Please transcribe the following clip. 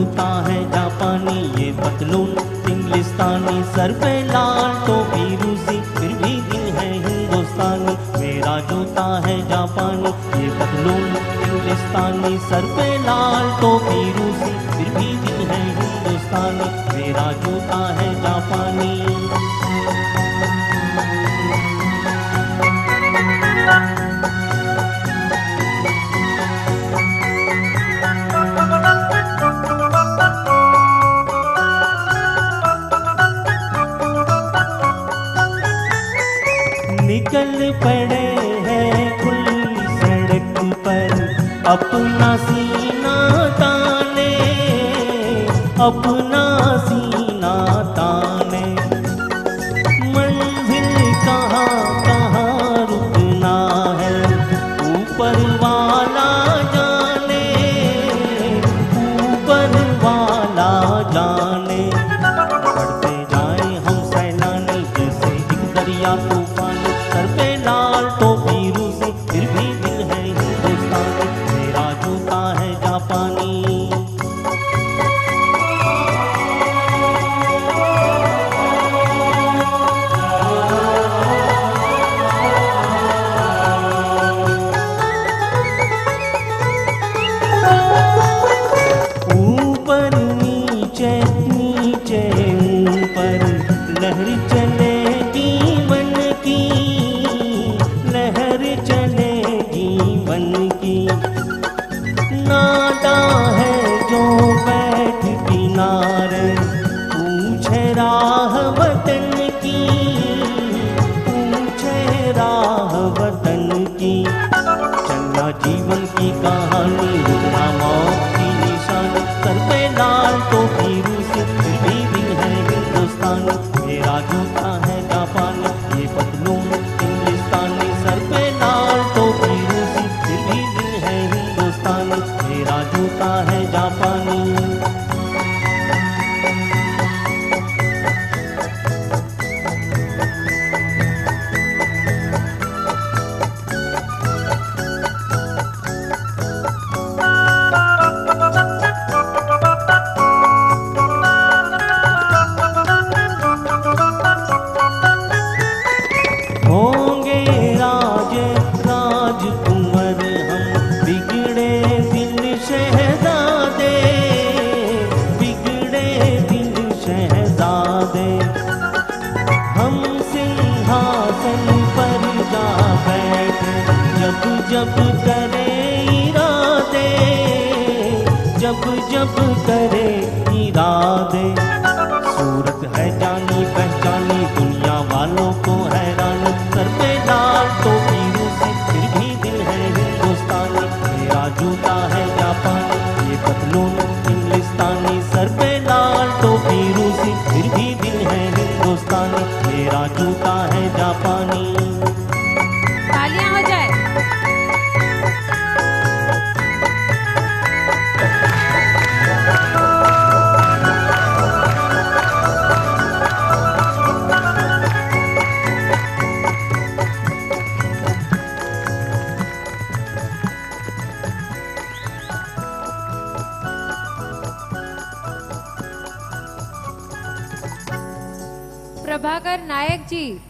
जूता है जापानी ये पतलून इंग्लिस्तानी सर पे लाल टोपी रूसी, फिर भी दिल है हिंदुस्तानी। मेरा जूता है जापानी, ये पतलून इंग्लिस्तानी सर पे लाल टोपी रूसी, फिर भी दिल है हिंदुस्तानी। मेरा जूता है जापानी निकल पड़े हैं खुली सड़क पर। अपना सीना ताने, अपना सीना ताने। मंजिल कहाँ कहाँ रुकना है, ऊपर वाला जाने, ऊपर वाला जाने। बढ़ते जाए हम सैलानी जैसे एक दरिया तूफ़ान सर पे लाल टोपी रूसी, फिर भी दिल है हिंदुस्तानी। मेरा जूता है जापानी। ऊपर नीचे राह वतन की, पूछे राह वतन की। चलना जीवन की कहानी रुकना मौत की निशानी। सर पे लाल रूसी फिर भी है हिंदुस्तानी। मेरा जूता है जापानी, ये पतलून इंग्लिस्तानी सर पे लाल रूसी फिर भी है हिंदुस्तानी। मेरा जूता है जापानी। जब जब करे इरादे, जब जब करे इरादे। सूरत है जानी पहचानी, दुनिया वालों को हैरान। सर पे लाल टोपी रूसी फिर भी दिल है हिंदुस्तानी। मेरा जूता है जापानी, ये पतलून इंग्लिस्तानी सर पे लाल टोपी रूसी फिर भी दिल है हिंदुस्तानी। मेरा जूता है जापानी। प्रभाकर नायक जी।